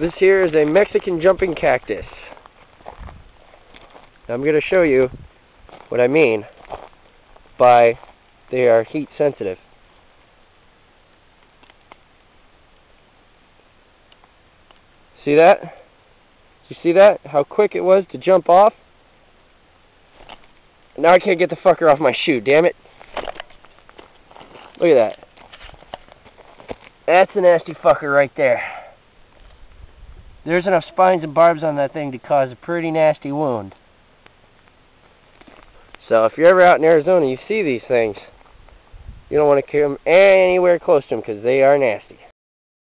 This here is a Mexican jumping cactus. I'm going to show you what I mean by they are heat sensitive. See that? You see that? How quick it was to jump off? Now I can't get the fucker off my shoe, damn it. Look at that. That's a nasty fucker right there. There's enough spines and barbs on that thing to cause a pretty nasty wound. So if you're ever out in Arizona, you see these things, you don't want to come anywhere close to them because they are nasty.